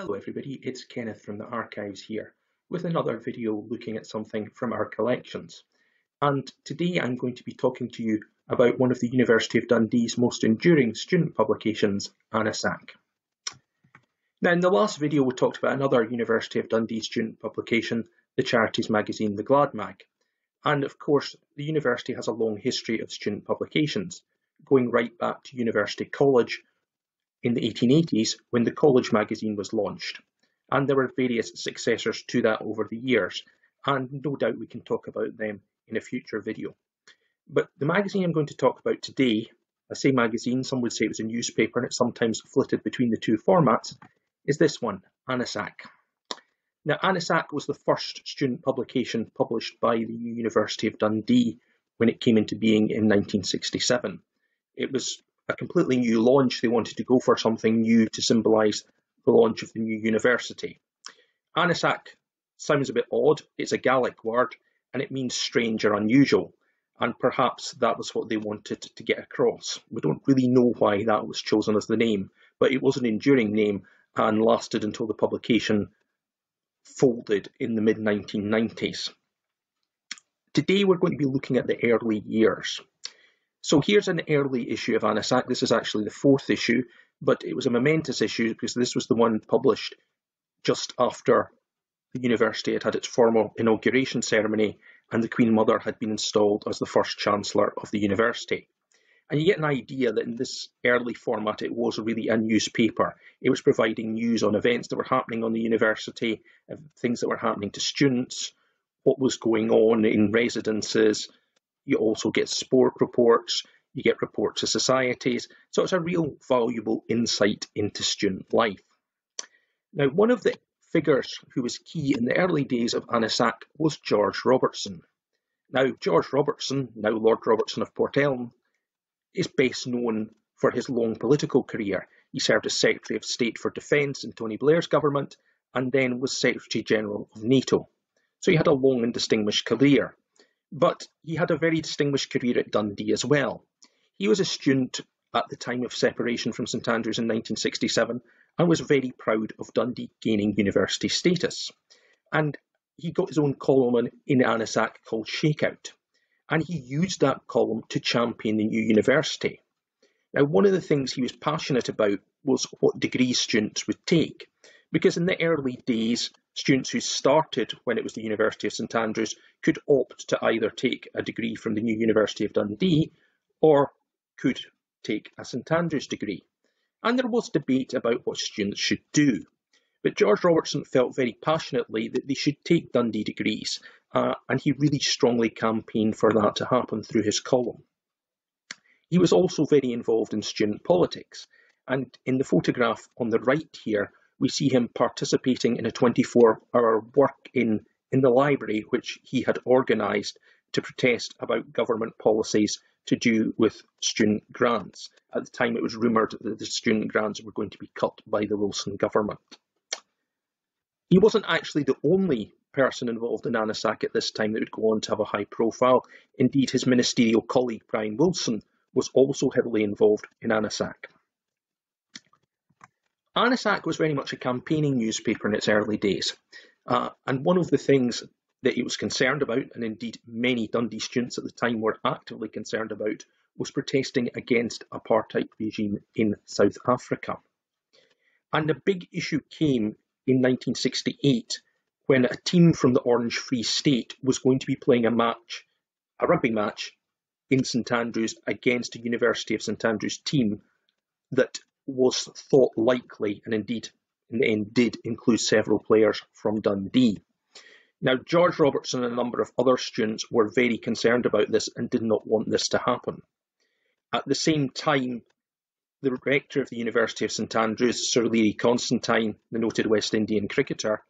Hello everybody, it's Kenneth from the archives here with another video looking at something from our collections. And today I'm going to be talking to you about one of the University of Dundee's most enduring student publications, Annasach. Now in the last video we talked about another University of Dundee student publication, the charities magazine The Glad Mag. And of course the university has a long history of student publications, going right back to University College in the 1880s when the College magazine was launched. And there were various successors to that over the years, and no doubt we can talk about them in a future video. But the magazine I'm going to talk about today, I say magazine, some would say it was a newspaper and it sometimes flitted between the two formats, is this one, Annasach. Now Annasach was the first student publication published by the University of Dundee when it came into being in 1967. It was a completely new launch. They wanted to go for something new to symbolise the launch of the new university. Annasach sounds a bit odd. It's a Gaelic word and it means strange or unusual. And perhaps that was what they wanted to get across. We don't really know why that was chosen as the name, but it was an enduring name and lasted until the publication folded in the mid 1990s. Today we're going to be looking at the early years. So here's an early issue of Annasach. This is actually the fourth issue, but it was a momentous issue because this was the one published just after the university had had its formal inauguration ceremony and the Queen Mother had been installed as the first Chancellor of the university. And you get an idea that in this early format it was really a newspaper. It was providing news on events that were happening on the university, uh, things that were happening to students, what was going on in residences, you also get sport reports, you get reports of societies. So it's a real valuable insight into student life. Now, one of the figures who was key in the early days of Annasach was George Robertson. Now, George Robertson, now Lord Robertson of Port Ellen, is best known for his long political career. He served as Secretary of State for Defence in Tony Blair's government and then was Secretary General of NATO. So he had a long and distinguished career. But he had a very distinguished career at Dundee as well. He was a student at the time of separation from St Andrews in 1967 and was very proud of Dundee gaining university status. And he got his own column in Annasach called Shakeout. And he used that column to champion the new university. Now, one of the things he was passionate about was what degree students would take. Because in the early days, Students who started when it was the University of St Andrews could opt to either take a degree from the new University of Dundee or could take a St Andrews degree. And there was debate about what students should do. But George Robertson felt very passionately that they should take Dundee degrees, uh, and he really strongly campaigned for that to happen through his column. He was also very involved in student politics, and in the photograph on the right here, we see him participating in a 24-hour work in, in the library which he had organised to protest about government policies to do with student grants. At the time it was rumoured that the student grants were going to be cut by the Wilson government. He wasn't actually the only person involved in Annasach at this time that would go on to have a high profile. Indeed, his ministerial colleague Brian Wilson was also heavily involved in Annasach. Annasach was very much a campaigning newspaper in its early days. Uh, and one of the things that it was concerned about, and indeed many Dundee students at the time were actively concerned about, was protesting against apartheid regime in South Africa. And a big issue came in 1968 when a team from the Orange Free State was going to be playing a match, a rugby match, in St Andrews against a University of St Andrews team that was thought likely, and indeed in the end did include several players from Dundee. Now, George Robertson and a number of other students were very concerned about this and did not want this to happen. At the same time, the rector of the University of St Andrews, Sir Learie Constantine, the noted West Indian cricketer,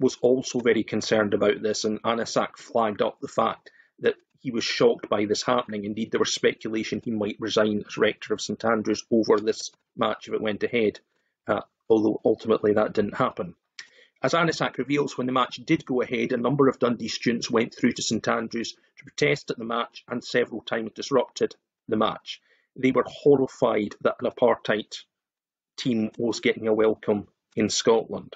was also very concerned about this, and Annasach flagged up the fact that he was shocked by this happening. Indeed, there was speculation he might resign as rector of St Andrews over this match if it went ahead, uh, although ultimately that didn't happen. As Annasach reveals, when the match did go ahead, a number of Dundee students went through to St Andrews to protest at the match and several times disrupted the match. They were horrified that an apartheid team was getting a welcome in Scotland.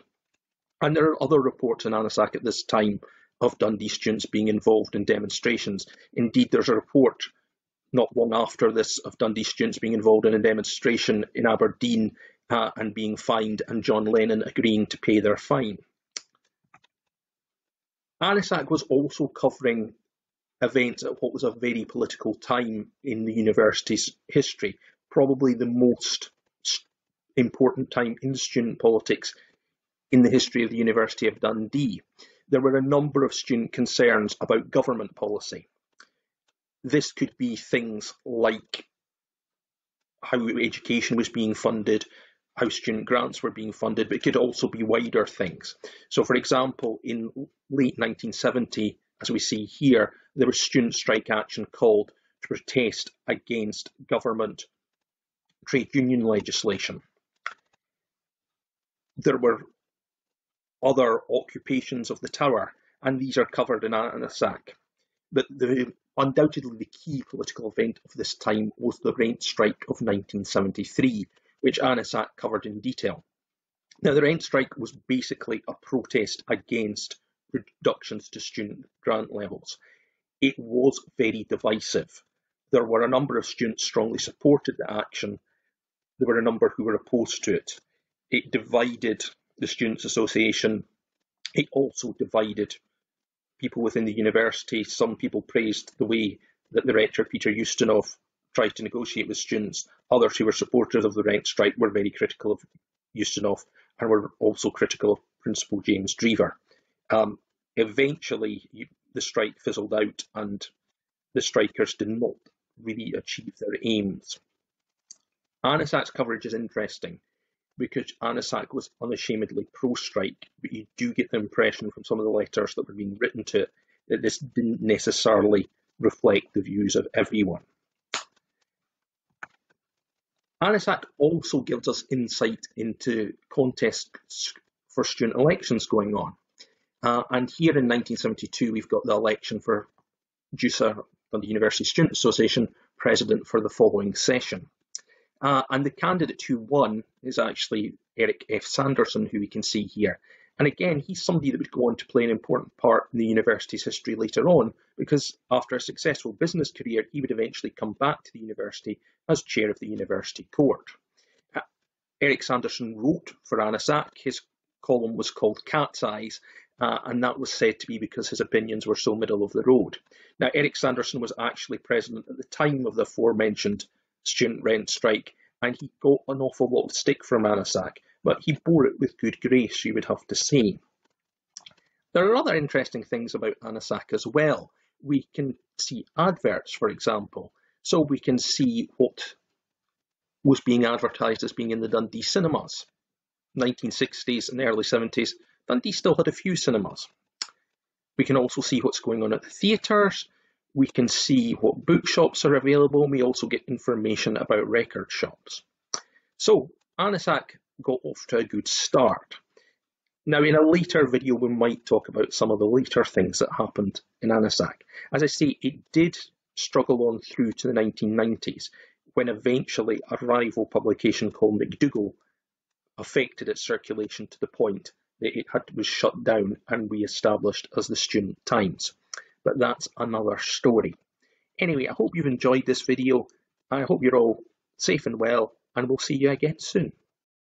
And there are other reports in Annasach at this time of Dundee students being involved in demonstrations. Indeed, there's a report not long after this of Dundee students being involved in a demonstration in Aberdeen uh, and being fined and John Lennon agreeing to pay their fine. Annasach was also covering events at what was a very political time in the university's history, probably the most important time in student politics in the history of the University of Dundee. There were a number of student concerns about government policy. This could be things like how education was being funded, how student grants were being funded, but it could also be wider things. So, for example, in late 1970, as we see here, there was student strike action called to protest against government trade union legislation. There were other occupations of the tower, and these are covered in Annasach. But the, undoubtedly the key political event of this time was the rent strike of 1973, which Annasach covered in detail. Now, the rent strike was basically a protest against reductions to student grant levels. It was very divisive. There were a number of students strongly supported the action. There were a number who were opposed to it. It divided the Students' Association. It also divided people within the university. Some people praised the way that the rector, Peter Ustinov, tried to negotiate with students. Others who were supporters of the rent strike were very critical of Ustinov and were also critical of Principal James Drever. Um, eventually, the strike fizzled out and the strikers did not really achieve their aims. Annasach's coverage is interesting because Annasach was unashamedly pro-strike, but you do get the impression from some of the letters that were being written to it that this didn't necessarily reflect the views of everyone. Annasach also gives us insight into contests for student elections going on. Uh, and here in 1972, we've got the election for DUSA, the University Student Association, president for the following session. Uh, and the candidate who won is actually Eric F. Sanderson, who we can see here. And again, he's somebody that would go on to play an important part in the university's history later on, because after a successful business career, he would eventually come back to the university as chair of the university court. Uh, Eric Sanderson wrote for Annasach. His column was called Cat's Eyes, uh, and that was said to be because his opinions were so middle of the road. Now, Eric Sanderson was actually president at the time of the aforementioned student rent strike, and he got an awful lot of stick from Annasach, but he bore it with good grace, you would have to say. There are other interesting things about Annasach as well. We can see adverts, for example, so we can see what was being advertised as being in the Dundee cinemas. 1960s and early 70s, Dundee still had a few cinemas. We can also see what's going on at the theatres, we can see what bookshops are available and we also get information about record shops. So Annasach got off to a good start. Now in a later video we might talk about some of the later things that happened in Annasach. As I say, it did struggle on through to the 1990s when eventually a rival publication called McDougall affected its circulation to the point that it had, was shut down and re-established as the Student Times but that's another story. Anyway, I hope you've enjoyed this video. I hope you're all safe and well, and we'll see you again soon.